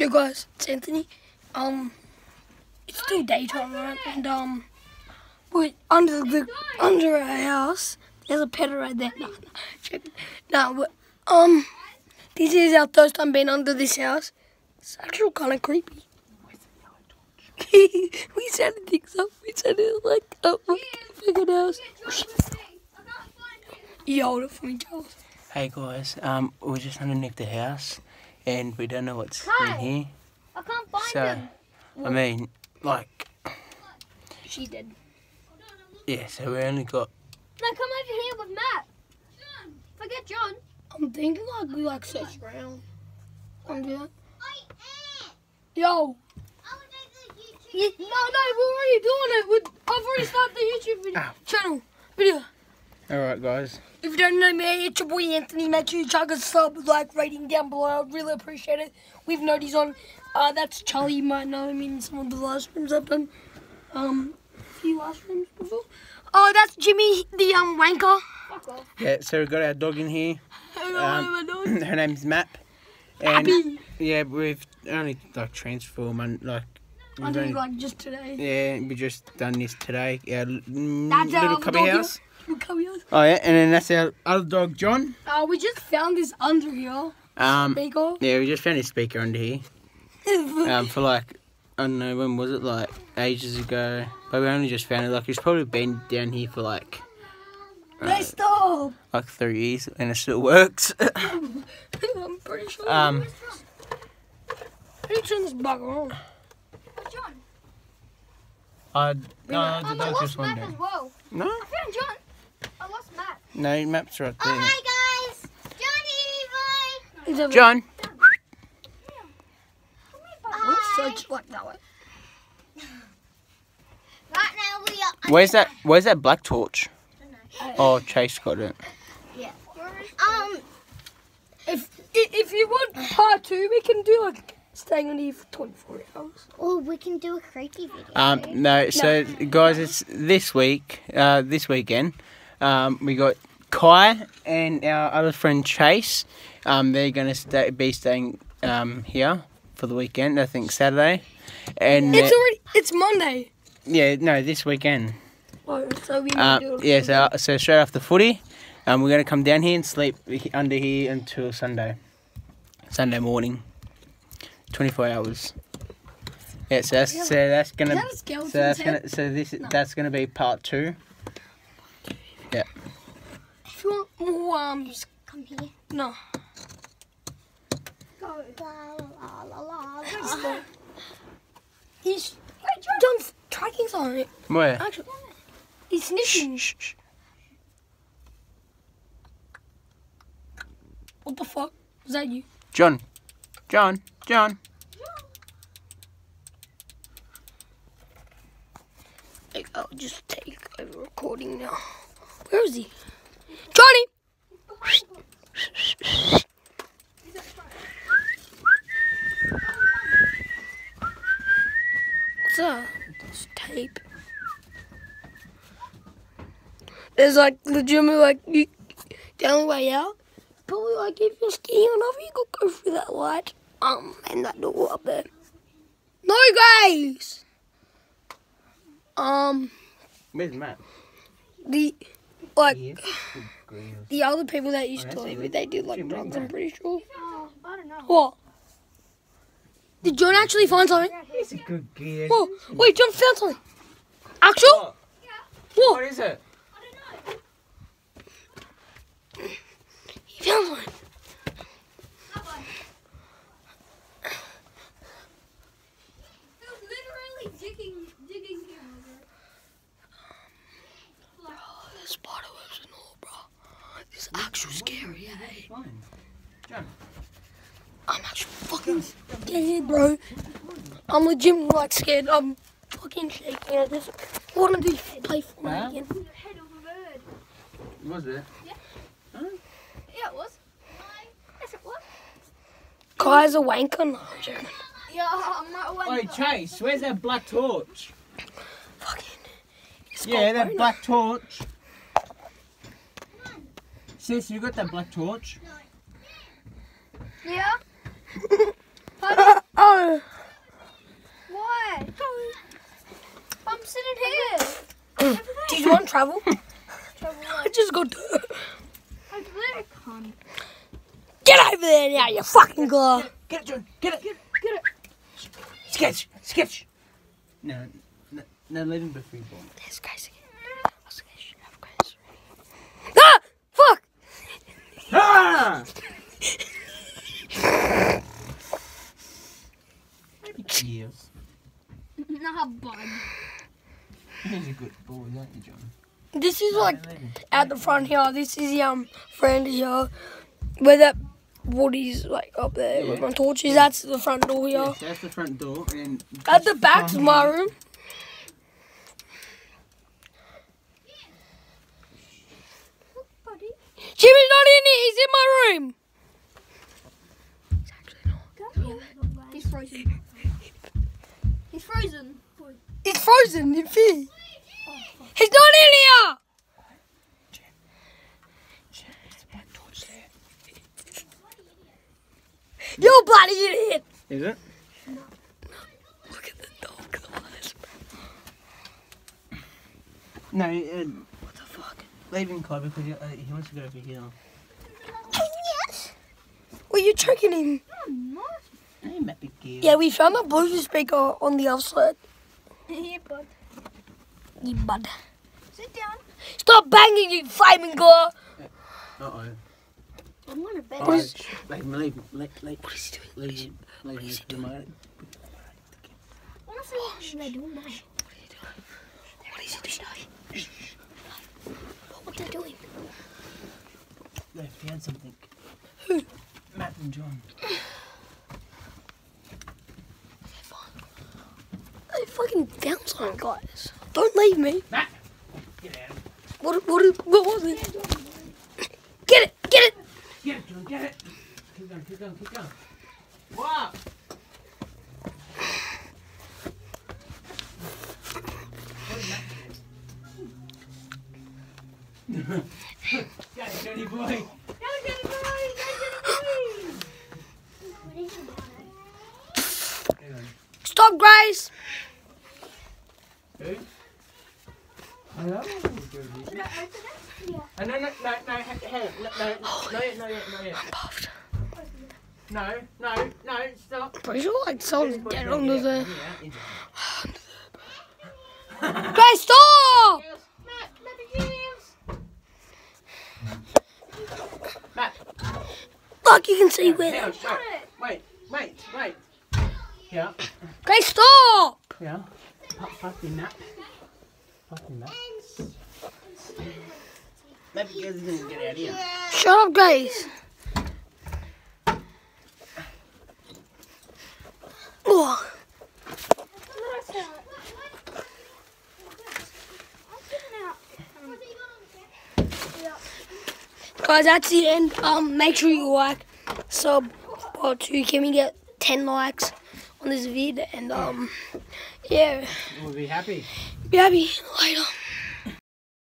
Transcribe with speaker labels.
Speaker 1: Yo guys, it's Anthony. Um, it's still daytime, right? And um, we're under the under our house. There's a pet right there. No, no, no. Um, this is our first time being under this house. It's actually kind of creepy. we sounded things up. We sounded like a fucking house. You hold it for me, Charles.
Speaker 2: Hey guys, um, we're just underneath the house, and we don't know what's in here.
Speaker 3: I can't find
Speaker 2: So,
Speaker 3: them.
Speaker 2: I mean, like,
Speaker 1: She did.
Speaker 2: yeah. So we only got.
Speaker 3: No, come over here with Matt. Forget John.
Speaker 1: I'm thinking like we like search around. I'm doing. Yo. Yeah, no, no, we're already doing it. We're, I've already started the YouTube video,
Speaker 2: Ow.
Speaker 1: channel video.
Speaker 2: All right, guys.
Speaker 1: If you don't know me, it's your boy Anthony. Make sure you chuck a sub, like, rating down below. I'd really appreciate it. We've noticed on, uh, that's Charlie. You might know him in some of the live streams I've done. Um, a few live streams before. Oh, that's Jimmy, the um wanker.
Speaker 3: Fuck off.
Speaker 2: Yeah. So we've got our dog in here. Um, Her name's Map. And
Speaker 1: Happy.
Speaker 2: yeah, we've only like transformed and like.
Speaker 1: I did
Speaker 2: only-
Speaker 1: like just today.
Speaker 2: yeah, we just done this today. Our
Speaker 1: That's
Speaker 2: little
Speaker 1: other
Speaker 2: cubby house.
Speaker 1: Here.
Speaker 2: Oh yeah, and then that's our other dog, John.
Speaker 1: Uh, we just found this under here.
Speaker 2: Um,
Speaker 1: Speaker.
Speaker 2: yeah, we just found his speaker under here. um, for like I don't know when was it like ages ago, but we only just found it. Like it's probably been down here for like
Speaker 1: Hey, stop!
Speaker 2: like three years, and it still works.
Speaker 1: I'm pretty sure.
Speaker 2: um,
Speaker 1: How do you turn this bugger on?
Speaker 3: John.
Speaker 2: I no, the
Speaker 3: I
Speaker 2: dog
Speaker 3: lost
Speaker 2: just
Speaker 3: Matt
Speaker 2: wondered.
Speaker 3: as well.
Speaker 2: No,
Speaker 3: I found John. I lost Matt.
Speaker 2: no, map's right there.
Speaker 3: Hi guys. Johnny,
Speaker 1: Is it
Speaker 2: John,
Speaker 1: Let's like that way.
Speaker 3: Right now we are.
Speaker 2: where's that? Where's that black torch? Oh, Chase got it. Yeah.
Speaker 3: Um.
Speaker 1: If if you want part two, we can do like staying on here for 24 hours.
Speaker 3: Oh, we can do a creepy video.
Speaker 2: Um, no, so guys, it's this week, uh, this weekend. Um, we got Kai and our other friend Chase. Um, they're gonna stay, be staying um, here for the weekend. I think Saturday, and
Speaker 1: It's already it's Monday.
Speaker 2: yeah, no, this weekend.
Speaker 1: Oh, so we need
Speaker 2: Uh,
Speaker 1: to do it.
Speaker 2: yeah, so, so straight after footy, um, we're gonna come down here and sleep under here until Sunday, Sunday morning, twenty four hours. Yeah, so that's so that's gonna
Speaker 1: that
Speaker 2: so that's
Speaker 1: head?
Speaker 2: gonna so this that's gonna be part two.
Speaker 1: If you want more um,
Speaker 3: Come here.
Speaker 1: no.
Speaker 3: La, la, la, la, la.
Speaker 1: He's done tracking something.
Speaker 2: Where?
Speaker 1: Actually, he's sniffing.
Speaker 2: Shh, shh.
Speaker 1: What the fuck? Is that you?
Speaker 2: John, John, John.
Speaker 1: Like, I'll just take over recording now. Where is he? Johnny! What's up? It's tape. There's like legitimately like you, the only way out. Probably like if you're skiing nothing, you could go through that light. Um, and that door up there. No guys. Um,
Speaker 2: Where's Matt?
Speaker 1: the like
Speaker 2: Here.
Speaker 1: the other people that used
Speaker 2: Oh,
Speaker 1: to live
Speaker 2: a
Speaker 1: here, they did like drugs. I'm pretty sure.
Speaker 3: I don't know.
Speaker 1: What? Did John actually find something?
Speaker 2: He's a good gear.
Speaker 1: Whoa! Wait, John found something. Actual?
Speaker 2: What?
Speaker 1: What?
Speaker 2: What is it?
Speaker 1: He found something.
Speaker 3: literally digging, digging here.
Speaker 1: There's spider webs and all, bro. This is actual scary, eh?
Speaker 2: Fine. John.
Speaker 1: I'm actually fucking scared, bro. I'm legit like scared. I'm fucking shaking. I just want to do play for
Speaker 2: Huh?
Speaker 1: again.
Speaker 3: The head of a bird.
Speaker 2: Was it?
Speaker 3: Yeah, yeah it was. Yes, it was.
Speaker 1: Kai's a wanker. No, I'm joking.
Speaker 3: Yeah, I'm not one.
Speaker 2: Oi, Chase, where's that black torch?
Speaker 1: Fucking.
Speaker 2: Yeah, that black torch. Sis, you got that black torch?
Speaker 3: Yeah.
Speaker 1: oh. Why? I'm sitting here. Do you want travel?
Speaker 3: travel
Speaker 1: I just got
Speaker 3: dirt.
Speaker 1: Get over there now, you fucking girl.
Speaker 2: Get it, John. Get it.
Speaker 3: Get it. Get it.
Speaker 2: Sketch. Sketch. No, no, no let him be free
Speaker 1: born. Guy's again.
Speaker 2: Good boy, aren't you, John?
Speaker 1: This is like at the front here. This is the um friend here. Where that Woody's like up there with my torches. That's the front door here.
Speaker 2: Yes, that's the front door, and
Speaker 1: At the back back's my room.
Speaker 3: Buddy.
Speaker 1: Jimmy's not in it. He's in my room.
Speaker 3: He's frozen. He's frozen.
Speaker 1: He's frozen in fear. He's not in here. You bloody idiot!
Speaker 2: is it?
Speaker 1: Look at the dog's eyes.
Speaker 2: No, uh, what the fuck? Leave him, Kai, because he, uh, he wants to go over here.
Speaker 1: Yes. Well, you're tricking him.
Speaker 2: Hey, Mappy Gear.
Speaker 1: Yeah, we found the Bluetooth speaker on the outside.
Speaker 3: Here, bud.
Speaker 1: You bud.
Speaker 3: Sit down.
Speaker 1: Stop banging, you flaming girl.
Speaker 2: Uh-oh.
Speaker 3: I'm going to bed.
Speaker 1: What is-
Speaker 2: Leave him, leave him, leave, leave,
Speaker 1: What is he doing?
Speaker 2: leave him. Leave him.
Speaker 1: is he
Speaker 2: Put him out.
Speaker 3: Honestly, what should I do now?
Speaker 1: What is he doing? What are they doing?
Speaker 2: They found something.
Speaker 1: Who?
Speaker 2: Matt and John.
Speaker 1: They fucking found something, guys. Don't leave me.
Speaker 2: Matt! Get.
Speaker 1: What? What? What was it? Get it! Get it!
Speaker 2: Get it, John, get it! Keep going, keep going, keep going. What? Go, Johnny boy!
Speaker 1: Stop, Grace.
Speaker 2: Who? Hello? Oh, no, no, no, no, hang hang on. No, no, no, yet, no, yet, no, yet.
Speaker 1: Puffed.
Speaker 2: No, no, no, stop.
Speaker 1: Pretty sure like someone's dead under there. Grace, stop!
Speaker 2: Matt,
Speaker 1: Look, you can see where.
Speaker 2: wait, wait, wait, wait. Yeah,
Speaker 1: Grace, stop!
Speaker 2: yeah. Fuck, fucking Matt. Fucking Matt. Maybe you guys didn't get out here.
Speaker 1: Shut up, Grace. Oh, guys, that's the end. Um, make sure you like, sub, or two. Can we get ten likes on this vid? And um, yeah,
Speaker 2: We'll be happy.
Speaker 1: Be happy later.